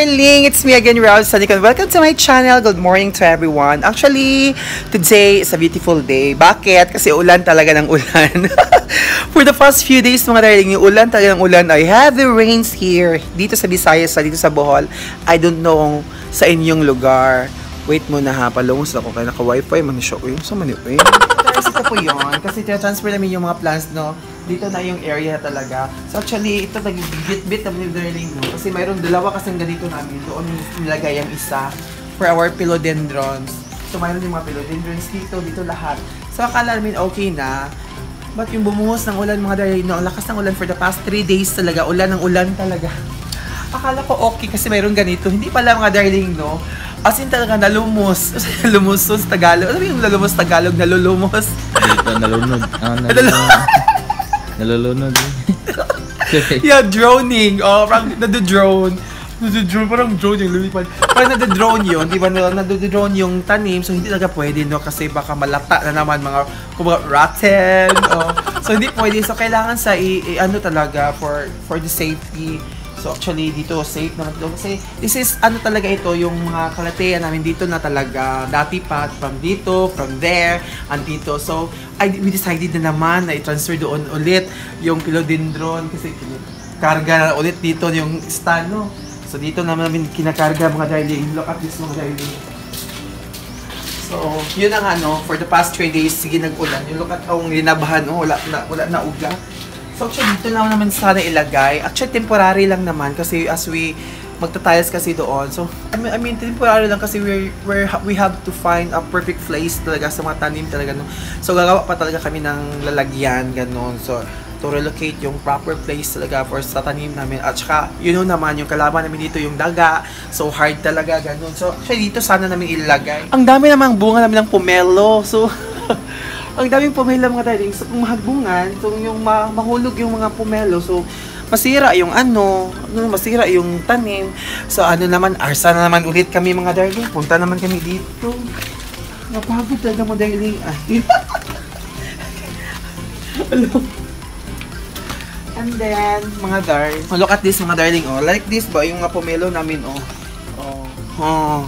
darling! It's me again, Rose Sanicon. Welcome to my channel. Good morning to everyone. Actually, today is a beautiful day. Bakit? Kasi ulan talaga ng ulan. For the past few days, mga darling, yung ulan talaga ng ulan ay heavy rains here. Dito sa Visayas, sa dito sa Bohol. I don't know sa inyong lugar. Wait muna ha, palungos ako kaya naka-wifi man siya. Uy, sa mani, uy. Guys, ito po yun. Kasi transfer namin yung mga plants, no? Dito na yung area talaga. So actually, ito nag-bit-bit naman yung darling, no? Kasi mayroon dalawa kasing ganito namin. Doon nilagay ang isa for our philodendrons. So mayroon yung mga philodendrons dito, dito lahat. So akala namin okay na. But yung bumuhos ng ulan mga darling, no? Ang lakas ng ulan for the past 3 days talaga. Ulan ng ulan talaga. Akala ko okay kasi mayroon ganito. Hindi pala mga darling, no? As in talaga nalumos. Lumusos Tagalog. Ano yung nalumos Tagalog? Nalulumos. Dito, nalunod. Ah, nalunod. nalulunod. yeah, droning. Oh, parang nado-drone. Nado-drone, parang drone yung lumipad. Parang nado-drone yun, di ba? Nado-drone yung tanim, so hindi talaga pwede, no? Kasi baka malata na naman mga, kumbaga, rotten. Oh. So hindi pwede. So kailangan sa, i, i ano talaga, for for the safety. So actually dito safe naman dito kasi this is ano talaga ito yung mga kalateya namin dito na talaga dati pa from dito, from there, andito. So I, we decided na naman na i-transfer doon ulit yung philodendron kasi karga ulit dito yung stand no. So dito naman namin kinakarga mga darling. Look at this mga darling. So, yun ang ano, for the past 3 days, sige nag-ulan. Yung look at ang linabahan, no? wala na, wala na uga. So actually dito lang naman sana ilagay. Actually temporary lang naman kasi as we magta-tiles kasi doon. So I mean, I mean temporary lang kasi we we we have to find a perfect place talaga sa mga tanim talaga no. So gagawa pa talaga kami ng lalagyan ganun. So to relocate yung proper place talaga for sa tanim namin. At saka, you know naman, yung kalaban namin dito yung daga. So, hard talaga, ganun. So, actually, dito sana namin ilagay. Ang dami namang bunga namin ng pomelo. So, ang daming pomelo mga darling. So, kung mahagbungan, so yung ma mahulog yung mga pomelo, so masira yung ano, ano, masira yung tanim. So, ano naman, arsa na naman ulit kami mga darling. Punta naman kami dito. Napagod talaga mga darling. Hello. And then, mga darling, look at this mga darling, oh. Like this ba, yung mga pomelo namin, oh. Oh. Oh.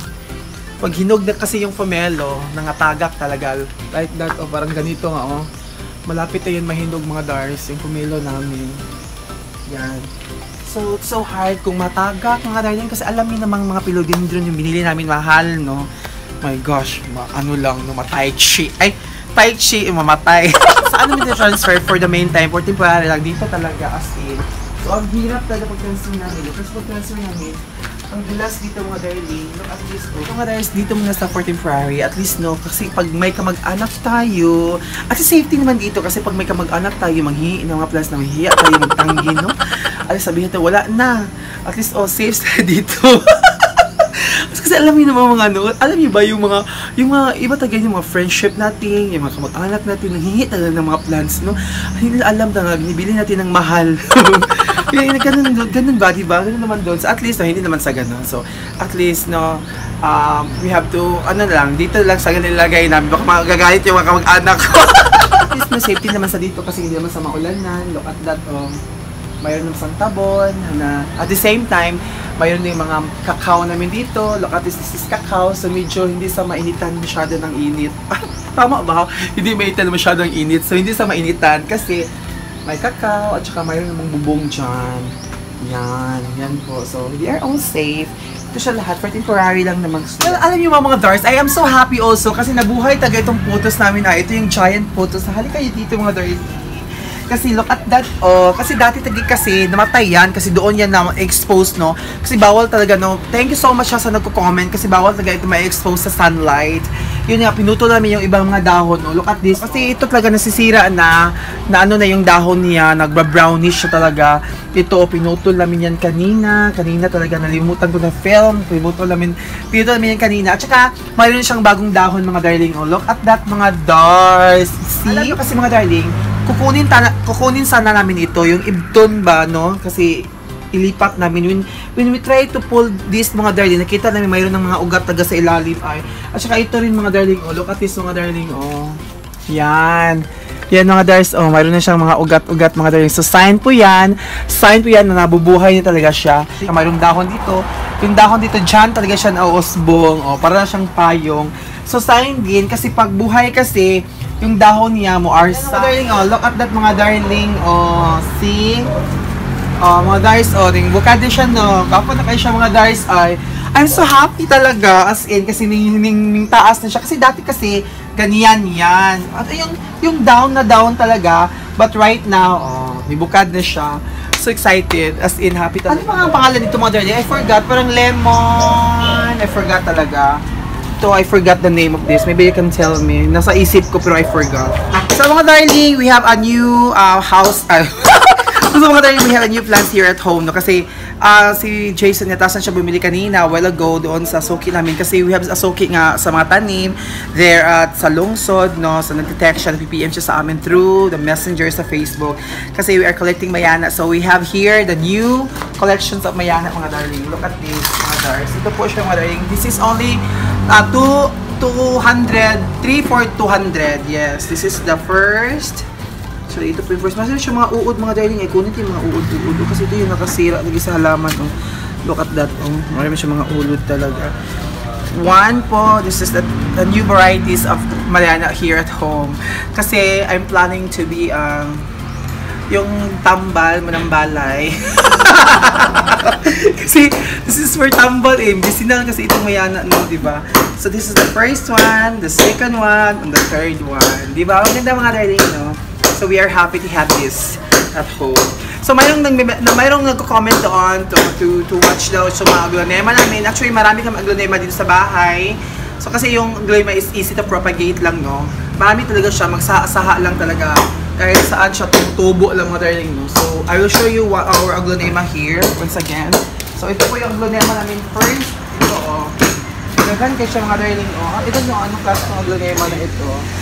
Pag hinog na kasi yung pomelo, nangatagak talaga. Like that, oh, parang ganito nga, oh. Malapit na yun mahinog mga dars, yung pomelo namin. Yan. So, it's so hard kung matagak mga darling kasi alam niyo namang mga philodendron yung binili namin mahal, no? My gosh, ma ano lang, no, matay chi. Ay, tai chi, eh, mamatay. Sa ano mo transfer for the meantime, for temporary lang, dito talaga as in. So, ang hirap talaga pag-transfer namin. Tapos pag-transfer namin, ang dulas dito mga darling, no, at least, no, mga darling, dito muna sa for temporary, at least, no, kasi pag may kamag-anak tayo, at safety naman dito, kasi pag may kamag-anak tayo, manghihi ng mga plans na mahihiya tayo magtanggi, no? At sabihin natin, wala na. At least, oh, safe sa dito. Kasi alam niyo naman mga ano, alam niyo ba yung mga, yung mga, iba talaga yung mga friendship natin, yung mga kamag-anak natin, nanghingi talaga ng mga plans, no? Hindi alam talaga, binibili natin ng mahal. Yung ganun, ganun ba, di ba? Ganun naman doon. So, at least, no, hindi naman sa ganun. So, at least, no, um, we have to, ano lang, dito lang sa ganun nilagay namin. Baka magagalit yung mga kamag-anak ko. at least, no, safety naman sa dito kasi hindi naman sa maulanan. Look at that, oh. Mayroon ng santabon na at the same time, mayroon din mga kakao namin dito. Look at this, this is kakao. So medyo hindi sa mainitan masyado ng init. Tama ba? Hindi mainitan masyado ng init. So hindi sa mainitan kasi may kakao at saka mayroon namang bubong dyan. Yan, yan po. So we are all safe. Ito siya lahat for temporary lang naman. Well, alam niyo mga mga Dars, I am so happy also kasi nabuhay taga itong photos namin na ito yung giant photos. Halika kayo dito mga Dars. Kasi look at that, oh, kasi dati tagi kasi namatay yan kasi doon yan na exposed no. Kasi bawal talaga no. Thank you so much siya sa nagko-comment kasi bawal talaga ito ma-expose sa sunlight. Yun nga pinutol namin yung ibang mga dahon no. Look at this. Kasi ito talaga nasisira na na ano na yung dahon niya, nagbra-brownish siya talaga. Ito pinutol namin yan kanina. Kanina talaga nalimutan ko na film. Pinutol namin pinutol namin yan kanina. At saka mayroon siyang bagong dahon mga darling. Oh, look at that mga dars. See? Alam nyo kasi mga darling, kukunin tana, kukunin sana namin ito yung ibton ba no kasi ilipat namin when, when we try to pull this mga darling nakita namin mayroon ng mga ugat taga sa ilalim ay at saka ito rin mga darling oh look at this mga darling oh yan yan mga dars, oh, mayroon na siyang mga ugat-ugat mga darling. So sign po yan, sign po yan na nabubuhay niya talaga siya. Mayroong dahon dito, Yung dahon dito dyan, talaga siya nauusbong. O, para na siyang payong. So, sayang din, kasi pag buhay kasi, yung dahon niya mo are sa... darling, oh, look at that mga darling. Oh, see? Oh, mga Dars, oh, ring bukade siya, no. Kapo na kayo siya, mga Dars, ay. I'm so happy talaga, as in, kasi ning, ning, ning taas na siya. Kasi dati kasi, ganyan yan. At yung, yung down na down talaga, but right now, oh, may bukad na siya. So excited, as in, happy talaga. Ano pa ang pangalan nito, mga darling? I forgot, parang lemon. I forgot talaga. Ito, I forgot the name of this. Maybe you can tell me. Nasa isip ko, pero I forgot. So mga darling, we have a new uh, house. Uh, So mga darling, we have a new plants here at home, no? Kasi ah, si Jason Yatasan siya bumili kanina, a while ago, doon sa Soki namin. Kasi we have a Soki nga sa mga tanim, there at sa lungsod, no? So nag-detect siya, nag-PPM siya sa amin through the messenger sa Facebook. Kasi we are collecting Mayana. So we have here the new collections of Mayana, mga darling. Look at this, mga darlings. Ito po siya, mga darling. This is only uh, two, 200, 3 for 200. Yes, this is the first. So, ito po yung first. Masaya siya mga uod, mga darling. Ay, kunit yung mga uod, uod. Kasi ito yung nakasira lagi sa halaman. Oh. Look at that. Oh. Marami siya mga ulod talaga. One po, this is the, the new varieties of Mariana here at home. Kasi I'm planning to be um, yung tambal mo ng balay. kasi this is for tambal eh. Medicinal kasi itong mayana no, di ba? So this is the first one, the second one, and the third one. Di ba? Ang ganda mga darling, no? So we are happy to have this at home. So mayroong nag na mayroong nagko-comment doon to to to watch daw so mga aglonema namin. Actually marami kami aglonema dito sa bahay. So kasi yung aglonema is easy to propagate lang no. Marami talaga siya magsasaha lang talaga. Kahit saan siya tumutubo lang mga darling no. So I will show you what our aglonema here once again. So ito po yung aglonema namin first. Ito oh. Ganyan kayo siya mga darling oh. Ito yung anong class ng aglonema na ito.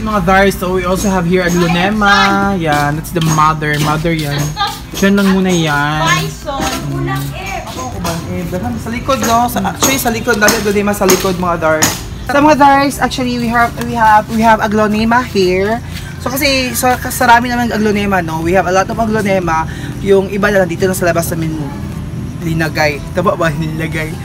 These mga Thars, so we also have here aglonema. Yan, that's the mother. Mother yan. Diyan lang muna yan. Kulang eh. Ako? Eh, dahan sa likod, no? Sa, actually, sa likod. Dami aglonema sa likod, mga Thars. Sa mga Thars, actually, we have, we have, we have aglonema here. So kasi so, sarami naman aglonema, no? We have a lot of aglonema. Yung iba na lang dito na sa labas namin linagay. Tama ba? Linagay.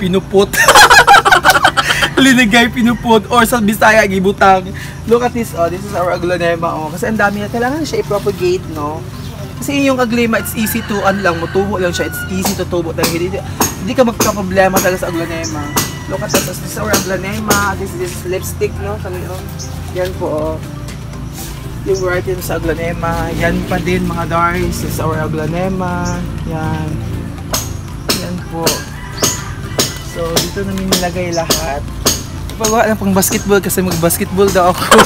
Pinupot. linagay, pinupot, or sa Bisaya, gibutang. Look at this, oh, this is our aglonema, oh. Kasi ang dami na, kailangan siya i-propagate, no? Kasi yung aglonema, it's easy to, ano lang, mutubo lang siya, it's easy to tubo. Dahil hindi, hindi ka magka-problema talaga sa aglonema. Look at this, this is our aglonema, this is lipstick, no? Kami, oh. Yan po, oh. Yung variety sa aglonema, yan pa din, mga darks, this is our aglonema, yan. Yan po. So, dito namin nilagay lahat. Pagawa na pang basketball kasi mag-basketball daw ako.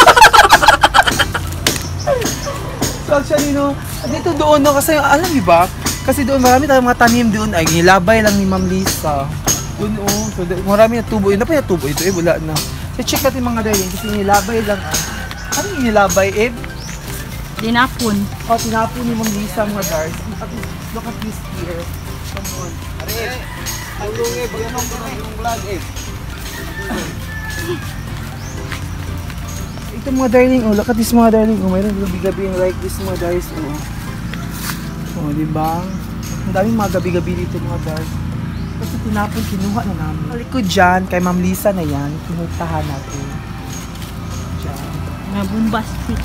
so actually no, dito doon no kasi alam niyo ba? Kasi doon marami tayong mga tanim doon ay nilabay lang ni Ma'am Lisa. Doon oh, so, doon, marami na tubo. Yun na pa yung tubo ito eh, wala na. So check natin mga darling kasi nilabay lang ah. Ano yung nilabay eh? Dinapon. Oh, tinapon ni Ma'am Lisa mga dark. Look at this, look at this here. Come on. Are, tulong eh, bayan mo yung vlog eh. Ito mga darling, oh, look at this mga darling. Oh, mayroon gabi-gabi yung like this mga darling. Oh, oh di ba? Ang daming mga gabi-gabi dito mga dark. Kasi tinapon, kinuha na namin. Balik ko dyan, kay Ma'am Lisa na yan, pinuntahan natin. Dyan. Na bombastic.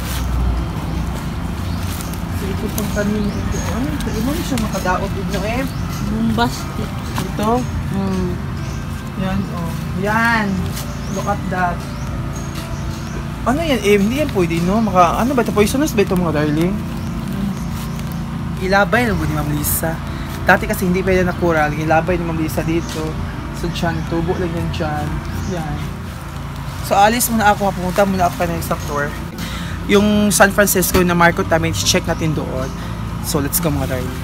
So, ito pang tanim dito. Ano, ito, ano siya makadaot dito eh? Bombastic. Ito, Mm. Yan, oh. Yan. Look at that. Ano yan? Eh, hindi yan pwede, no? Maka, ano ba ito? Poisonous ba ito, mga darling? Ilabay na ni Ma'am Lisa. Dati kasi hindi pwede nakural. Ilabay ni Ma'am Lisa dito. So, dyan. Tubo lang yan dyan. Yan. So, alis muna ako. Pumunta muna ako kanina sa tour. Yung San Francisco na market namin, check natin doon. So, let's go mga darling.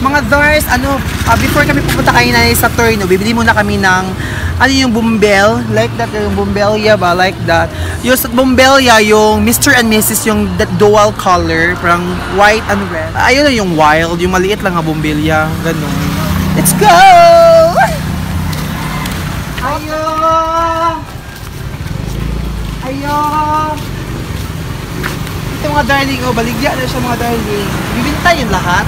Mga Dars, ano, ah, before kami pupunta kayo na sa tour, no, bibili muna kami ng, ano yung bumbel, like that, yung bumbelya ba, like that. Yung sa bumbelya, yung Mr. and Mrs. yung that dual color, parang white and red. Ayun na yung wild, yung maliit lang nga bumbelya, ganun. Let's go! Ayo! Ayo! Ito mga darling, oh, baligya na siya mga darling. Bibinta yun lahat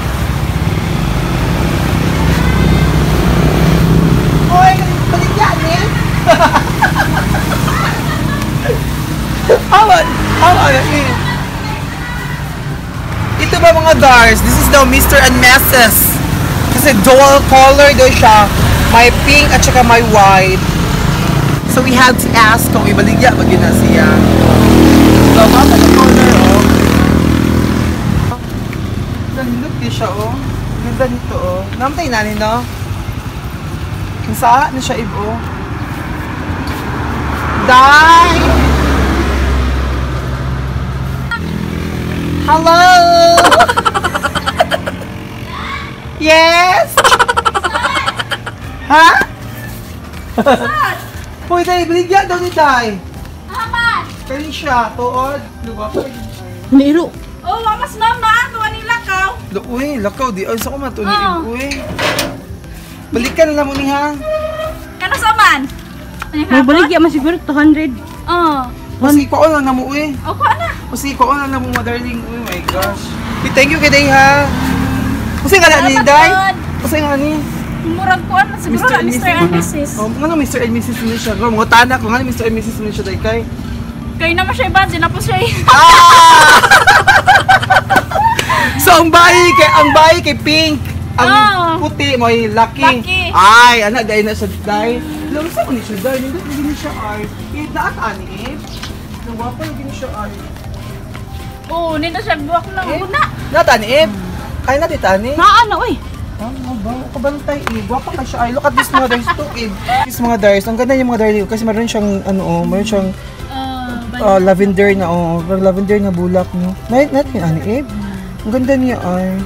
how about, how ito ba mga dars? This is daw Mr. and Mrs. Kasi dual color daw siya. May pink at saka may white. So we had to ask kung ibaligya pag yun na siya. So, mga pala ano color, oh. Ganda di siya, oh. Ganda nito, oh. Namtay na no? Kung saan na siya, ibo, oh. Die! Hello! yes! ha? Dahil, binigyan daw ni Day. Aman! Kani siya, tuod. Luwa pa. Niro. Oh, wamas mama! Tuwa nila ka! Lo, uy, lakaw di. Ay, sa ko matuniig, Ah. uy. Balikan na mo ni ha. Sa? Ano May baligya man siguro 200. Oh. Kasi ko na mo, uy. O, ko na. Kasi ko na mo, my darling. Uy, my gosh. Thank you kay Day ha. Kasi nga ni Day. Kasi nga ni. Murag ko na siguro Mr. Mr. and Mrs. Oh, nga Mr. and Mrs. ni siya. Girl, mga tanak ko nga Mr. and Mrs. ni siya, Day kay. Kayo naman siya iba, na po siya eh. Ah! so ang bayi kay ang bayi kay Pink. Ang Ah. puti mo ay lucky. Lucky. Ay, ana dai na siya dai. Lang sa ni siya dai, hindi hindi ni siya ay. Eh daat ani eh. Nawa pa ni siya ay. Oo, na siya buwak ng Eh? una. Nata ni eh. Ay na titani. Naano oy. Ano ba? Kabantay eh. Gwapa ka siya ay. Look at this mga dars to eh. This mga dars. Ang ganda yung mga dars kasi meron siyang ano oh, meron siyang Uh, uh, lavender na oh, parang lavender na bulak no. Night natin ani eh. Ang ganda niya ay.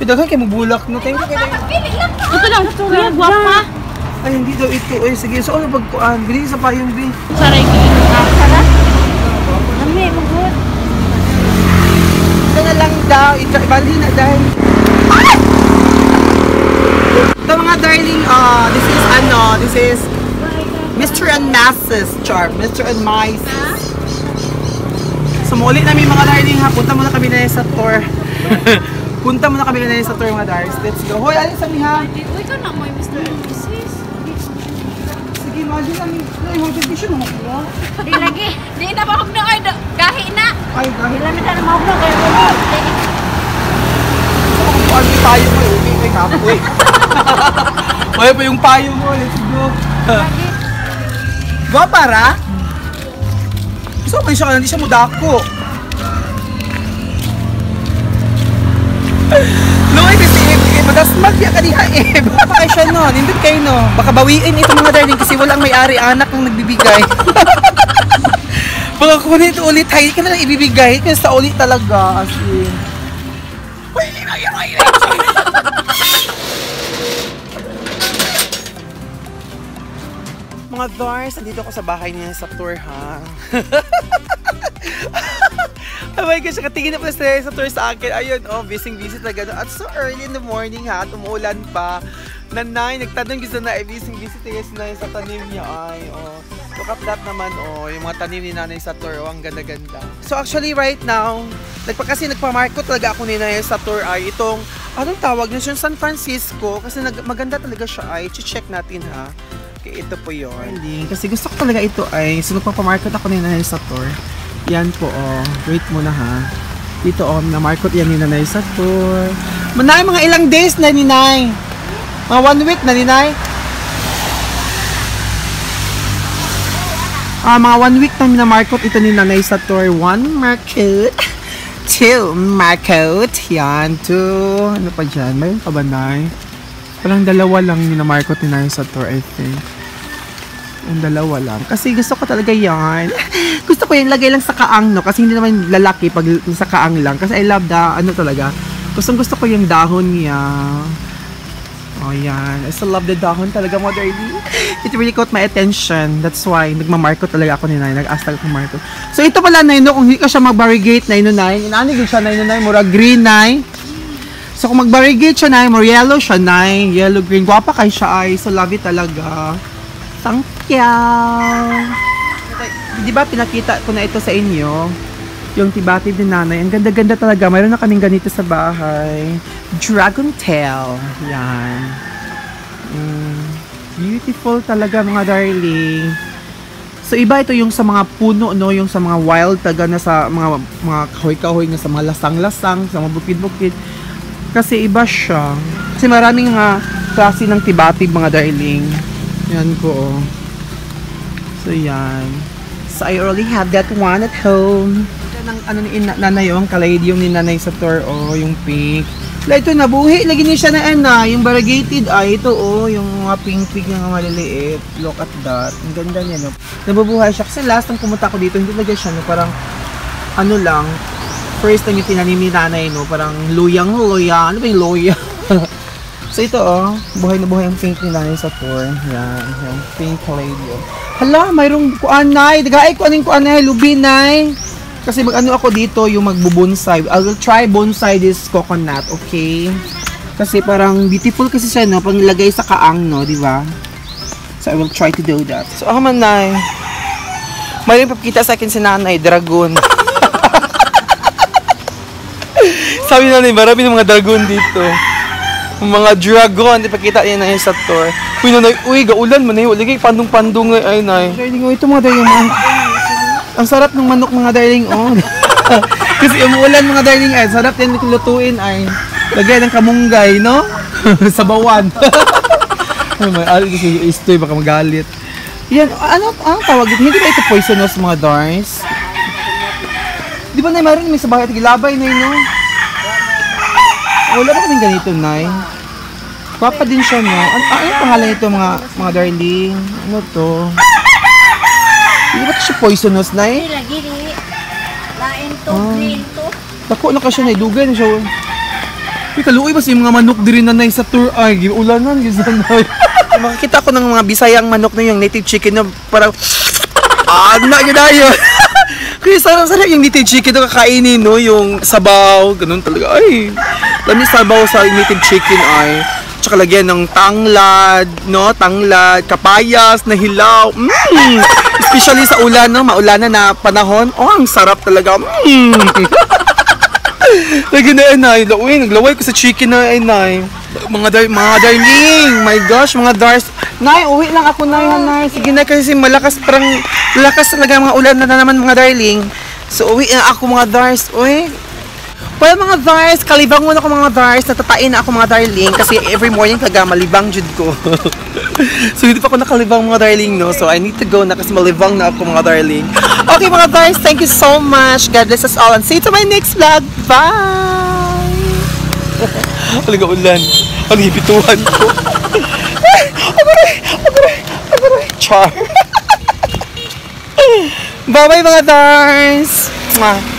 Pidaghan kay mo bulak no. Thank you kay Pili lang! Ito lang. Kuya, gwapa. Ay hindi daw ito eh. Sige, so ano pagkuan? Bili sa payong bi. Saray ko. Sara. Lami, magod. Ito na lang daw. Ito, ibali na dahil. Ito mga darling, uh, this is ano, this is Mr. and Mrs. Charm. Mr. and Mrs. So muli namin mga darling ha, punta muna kami na sa tour. punta muna kami na sa tour mga darlings. Let's go. Hoy, alis kami ha. Uy, ka na mo yung Mr. and Mrs. Imagine kami. Ay, mag vision mo ko. Di lagi. Di na mahog na ay da- gahi na. Ay, dahil Lami na mahog na wala. Ano yung payo mo? Uwi may kapoy. Ay pa yung payo mo. Let's go. Ba para? Gusto ko siya hindi siya mudako. Loy no. Nindot kayo no. Baka bawiin ito mga darling kasi walang may-ari anak ang nagbibigay. Baka kung nito ulit, hindi ka na lang ibibigay. Kasi sa ulit talaga. As in. Mga Dars, nandito ako sa bahay niya sa tour ha. oh my gosh, nakatingin na pala sila sa tour sa akin. Ayun, oh, busy-busy talaga. At so early in the morning ha, at umuulan pa. Nanay, nagtanong gusto na, eh, busy-busy tayo na sa tanim niya. Ay, oh. Look at that naman, oh. Yung mga tanim ni nanay sa tour, oh, ang ganda-ganda. So actually, right now, nagpa, kasi nagpamarko talaga ako ni nanay sa tour ay itong, anong tawag na siya, San Francisco. Kasi nag, maganda talaga siya ay, check natin ha. Okay, ito po yun. Kasi gusto ko talaga ito ay, so nagpapamarket ako ni nanay sa tour. Yan po, oh. Wait muna ha. Dito, oh, na-market yan ni nanay sa tour. Manay, mga ilang days na ni Nay. Mga one week na ni Nay. Ah, mga one week na na-market ito ni nanay sa tour. One market. Two market. Yan. Two. Ano pa dyan? Mayroon pa ba, Nay? Parang dalawa lang yung na-market ni nanay sa tour, I think. Yung dalawa lang. Kasi gusto ko talaga yan. gusto ko yung lagay lang sa kaang, no? Kasi hindi naman lalaki pag sa kaang lang. Kasi I love the, ano talaga. Gustong gusto ko yung dahon niya. Oh, yan. I still love the dahon talaga, Mother Lee. It really caught my attention. That's why, nagmamarko talaga ako ni Nay. Nag-ask talaga marko. So, ito pala, Nay, no? Kung hindi ka siya mag-variegate, Nay, no, Nay. Inaanigin siya, Nay, no, Nay. Mura green, Nay. So, kung mag-variegate siya, Nay, more yellow siya, Nay. Yellow, green. Guwapa kay siya, ay. So, love it talaga. Thank you. Di ba, pinakita ko na ito sa inyo. Yung tibati din nanay. Ang ganda-ganda talaga. Mayroon na kaming ganito sa bahay. Dragon tail. Yan. Mm, beautiful talaga mga darling. So iba ito yung sa mga puno no, yung sa mga wild taga na sa mga mga kahoy-kahoy na sa mga lasang-lasang, sa mga bukid-bukid. Kasi iba siya. Kasi maraming mga klase ng tibatib mga darling. Yan ko oh. So yan. So I already have that one at home. Ang ano ni nanay yung kalaid yung ni nanay sa tour oh, yung pink. La ito nabuhi lagi ni siya na ana, yung variegated ay ito oh, yung mga pink pink na maliliit. Look at that. Ang ganda niya no. Nabubuhay siya kasi last nang pumunta ko dito, hindi lagi siya no, parang ano lang, first time yung tinanim ni nanay no, parang luyang luya. Ano ba yung luya? so ito oh, buhay na buhay ang pink ni nanay sa tour. Yan, yung pink lady oh. Hala, mayroong kuanay. Dagay ko aning kuanay, lubinay. Kasi mag-ano ako dito, yung magbo-bonsai. I will try bonsai this coconut, okay? Kasi parang beautiful kasi siya, no? Pang nilagay sa kaang, no? Di ba? So, I will try to do that. So, ako man, nay. Mayroong papakita sa akin si nanay, dragon. Sabi na marami ng mga dragon dito. Mga dragon, ipakita niya na sa tour. Uy, nanay, uy, gaulan man na yun. Ligay, pandong-pandong na ay, nay. Darling, oh, ito mga mga, ang sarap ng manok mga darling, oh. Kasi umuulan mga darling, ay, sarap yan lutuin, ay. Lagyan ng kamunggay, no? sa bawan. ay, may ali kasi istoy, baka magalit. Yan, ano, ano tawag dito? Hindi ba ito poisonous mga dars? Di ba, Nay, mayroon may sa bahay at gilabay na yun, no? Wala ba kaming ganito, Nay? Papa din siya, no? Ano, ano pangalan nito, mga, mga darling? Ano to? Hindi ba ito siya poisonous, Nay? Lagi ni. Lain to, Ah. green to. Dako na ka siya, na siya. Uy, kaluoy ba siya mga manok diri na, Nay, sa tour? Ay, ulanan, gisa, Nay. Makikita ko ng mga bisayang manok na yung native chicken na parang ah, na yun na yun. Kaya sarap sarap yung native chicken na kakainin, no? Yung sabaw, ganun talaga. Ay, lami sabaw sa native chicken ay. Tsaka lagyan ng tanglad, no? Tanglad, kapayas, na hilaw. Mm! Especially sa ulan, no? Maulanan na panahon. Oh, ang sarap talaga. Mm! Lagi na inay. Uy, naglaway ko sa chicken na inay. Mga dar mga darling. My gosh, mga dars. Nay, uwi lang ako nay, ha, nay. Sige na kasi malakas parang malakas talaga mga ulan na, naman mga darling. So uwi na ako mga dars. Uy. Well, mga dars, kalibang muna ko mga dars. Natatain na ako mga darling kasi every morning talaga malibang jud ko. so hindi pa ako nakalibang mga darling, no? So I need to go na kasi malibang na ako mga darling. Okay mga dars, thank you so much. God bless us all and see you to my next vlog. Bye! Talaga ulan. Ang hipituhan ko. Agoy! Agoy! Agoy! Char! Bye-bye mga dars! Mwah!